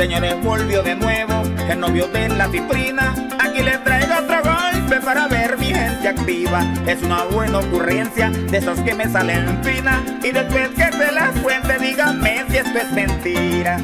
Señores, volvió de nuevo el novio de la ciprina. Aquí le traigo otro golpe para ver mi gente activa. Es una buena ocurrencia de esos que me salen fina. Y después que se la cuente, dígame si esto es mentira.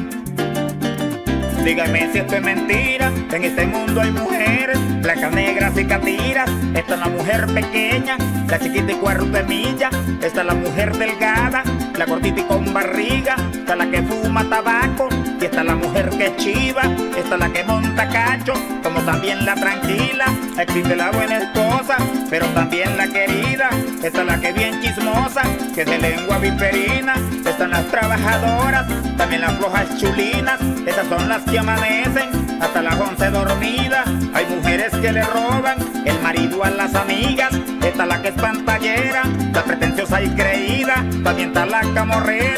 Dígame si esto es mentira. En este mundo hay mujeres, placas negras y catiras. Esta es la mujer pequeña, la chiquita y cuarto milla. Esta es la mujer delgada, la gordita y con barriga. Esta es la que fuma tabaco. Y esta es la mujer que chiva. Esta es la que monta cacho, como también la tranquila. Existe la buena esposa, pero también la querida. Esta es la que bien chismosa, que es de lengua viperina. Están las trabajadoras, también las flojas chulinas. Esas son las que amanecen hasta las once dormidas. Hay mujeres que le roban el marido a las amigas. Esta es la que es pantallera, la pretenciosa y creída. También está la camorrera,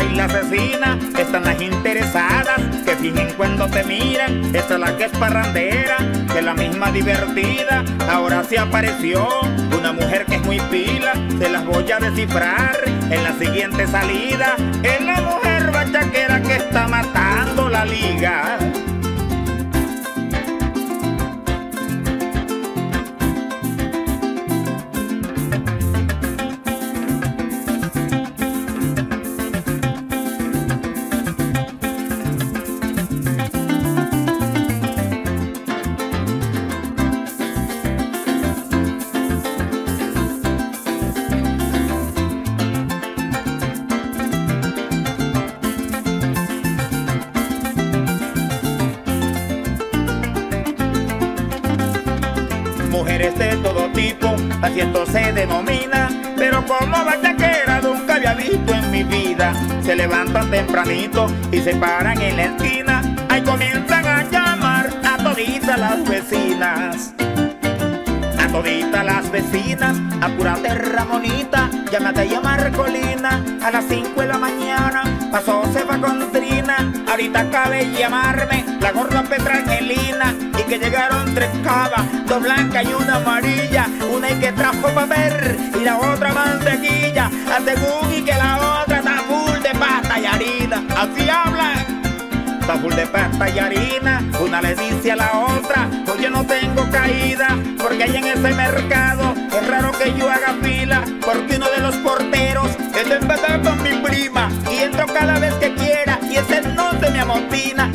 y la asesina. Están las interesadas que fingen cuando te miran. Esta es la que es parrandera, que es la misma divertida. Ahora se apareció una mujer que es muy pila. Se las voy a descifrar en la siguiente salida. Así esto se denomina. Pero como bachaquera nunca había visto en mi vida. Se levantan tempranito y se paran en la esquina. Ahí comienzan a llamar a toditas las vecinas. A toditas las vecinas, apúrate Ramonita, llámate a llamar Colina. A las 5 de la mañana pasó se va con Trina. Ahorita acabe de llamarme la gorda Petra Angelina. Que llegaron tres cabas, dos blancas y una amarilla. Una y que trajo papel y la otra mantequilla. A según y que la otra está full de pasta y harina. Así hablan. Está full de pasta y harina. Una le dice a la otra, oye no tengo caída, porque hay en ese mercado es raro que yo haga fila, porque uno de los porteros está empezando con mi prima y entro cada vez que quiera y ese no se me amotina.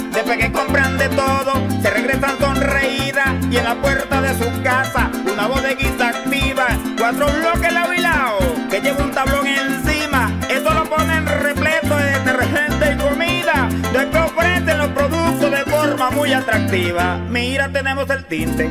Y en la puerta de su casa una bodeguita activa, cuatro bloques lado, que lleva un tablón encima, eso lo ponen repleto de detergente y comida, después ofrecen los productos de forma muy atractiva. Mira, tenemos el tinte,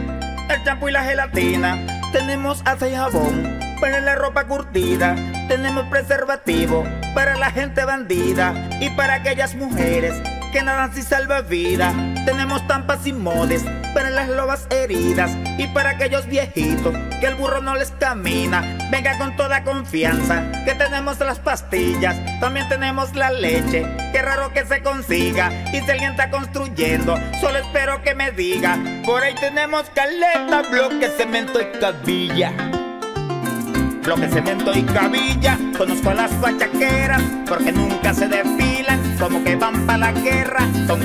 el champú y la gelatina, tenemos aceite y jabón para la ropa curtida, tenemos preservativo para la gente bandida y para aquellas mujeres que nadan sin salvavidas. Tenemos tampas y modes para las lobas heridas y para aquellos viejitos que el burro no les camina. Venga con toda confianza que tenemos las pastillas, también tenemos la leche. Qué raro que se consiga y si alguien está construyendo, solo espero que me diga. Por ahí tenemos caleta, bloque, cemento y cabilla bloque, cemento y cabilla. Conozco a las bachaqueras porque nunca la guerra,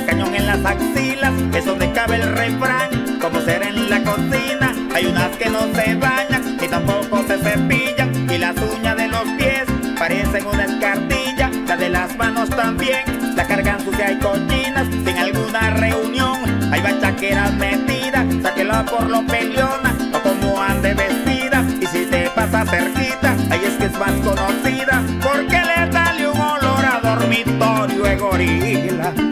cañón en las axilas. Es donde cabe el refrán, como ser en la cocina. Hay unas que no se bañan y tampoco se cepillan, y las uñas de los pies parecen una escartilla. La de las manos también, la cargan sucia y cochinas. Sin alguna reunión, hay bachaqueras metidas, sáquela por lo peleona o como ande vestida. Y si te pasa cerquita, ahí es que es más conocida, gorila.